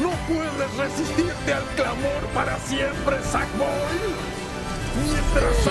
¡No puedes resistirte al clamor para siempre, Sackboy! ¡Mientras